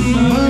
summer